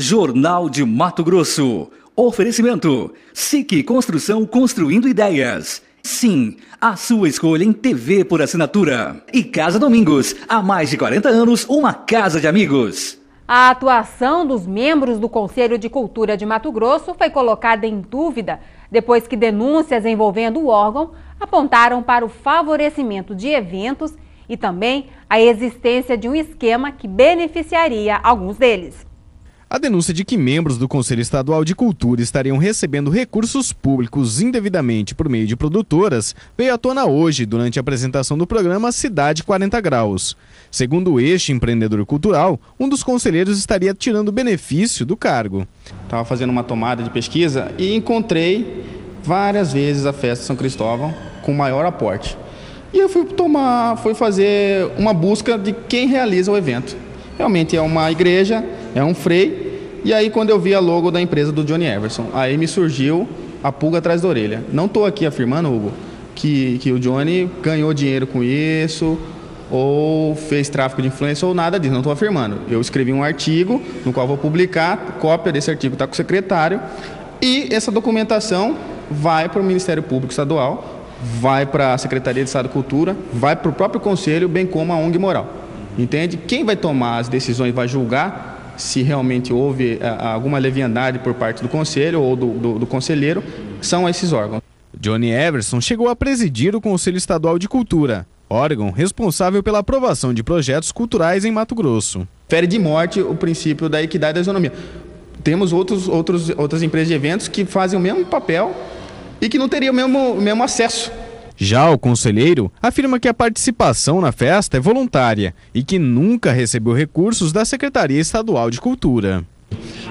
Jornal de Mato Grosso. Oferecimento: SIC Construção Construindo Ideias. Sim, a sua escolha em TV por assinatura. E Casa Domingos, há mais de 40 anos, uma casa de amigos. A atuação dos membros do Conselho de Cultura de Mato Grosso foi colocada em dúvida depois que denúncias envolvendo o órgão apontaram para o favorecimento de eventos e também a existência de um esquema que beneficiaria alguns deles. A denúncia de que membros do Conselho Estadual de Cultura estariam recebendo recursos públicos indevidamente por meio de produtoras veio à tona hoje durante a apresentação do programa Cidade 40 Graus. Segundo este empreendedor cultural, um dos conselheiros estaria tirando benefício do cargo. Estava fazendo uma tomada de pesquisa e encontrei várias vezes a festa São Cristóvão com maior aporte. E eu fui tomar, fui fazer uma busca de quem realiza o evento. Realmente é uma igreja é um frei. E aí quando eu vi a logo da empresa do Johnny Everson, aí me surgiu a pulga atrás da orelha. Não estou aqui afirmando, Hugo, que, que o Johnny ganhou dinheiro com isso, ou fez tráfico de influência, ou nada disso. Não estou afirmando. Eu escrevi um artigo no qual vou publicar, cópia desse artigo está com o secretário, e essa documentação vai para o Ministério Público Estadual, vai para a Secretaria de Estado de Cultura, vai para o próprio Conselho, bem como a ONG Moral. Entende? Quem vai tomar as decisões, vai julgar se realmente houve eh, alguma leviandade por parte do conselho ou do, do, do conselheiro, são esses órgãos. Johnny Everson chegou a presidir o Conselho Estadual de Cultura, órgão responsável pela aprovação de projetos culturais em Mato Grosso. Fere de morte o princípio da equidade da isonomia. Temos outros, outros, outras empresas de eventos que fazem o mesmo papel e que não teriam o mesmo, o mesmo acesso já o conselheiro afirma que a participação na festa é voluntária e que nunca recebeu recursos da Secretaria Estadual de Cultura.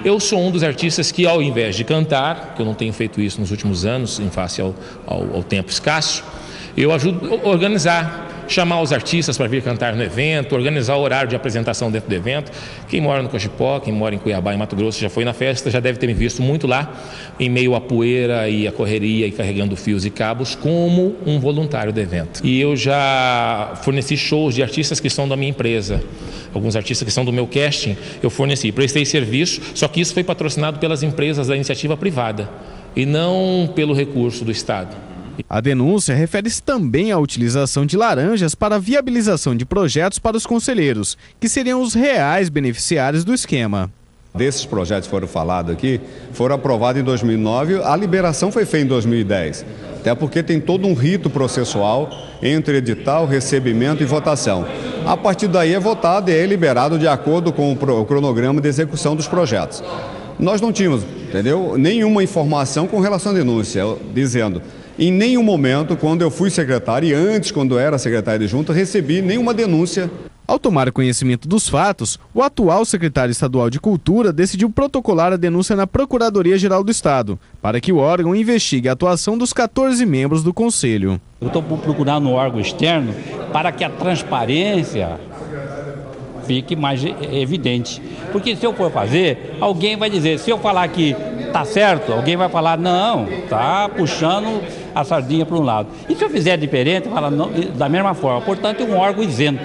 Eu sou um dos artistas que, ao invés de cantar, que eu não tenho feito isso nos últimos anos, em face ao, ao, ao tempo escasso, eu ajudo a organizar chamar os artistas para vir cantar no evento, organizar o horário de apresentação dentro do evento. Quem mora no Cochipó, quem mora em Cuiabá, em Mato Grosso, já foi na festa, já deve ter me visto muito lá, em meio à poeira e à correria e carregando fios e cabos, como um voluntário do evento. E eu já forneci shows de artistas que são da minha empresa. Alguns artistas que são do meu casting, eu forneci, prestei serviço, só que isso foi patrocinado pelas empresas da iniciativa privada e não pelo recurso do Estado. A denúncia refere-se também à utilização de laranjas para viabilização de projetos para os conselheiros, que seriam os reais beneficiários do esquema. Desses projetos foram falados aqui, foram aprovados em 2009, a liberação foi feita em 2010. Até porque tem todo um rito processual entre edital, recebimento e votação. A partir daí é votado e é liberado de acordo com o cronograma de execução dos projetos. Nós não tínhamos, entendeu? Nenhuma informação com relação à denúncia, dizendo em nenhum momento, quando eu fui secretário e antes, quando era secretário de junta, recebi nenhuma denúncia. Ao tomar conhecimento dos fatos, o atual secretário estadual de Cultura decidiu protocolar a denúncia na Procuradoria-Geral do Estado, para que o órgão investigue a atuação dos 14 membros do Conselho. Eu estou procurando no órgão externo para que a transparência fique mais evidente. Porque se eu for fazer, alguém vai dizer, se eu falar que está certo, alguém vai falar, não, está puxando a sardinha para um lado. E se eu fizer diferente, fala não, da mesma forma. Portanto, é um órgão isento.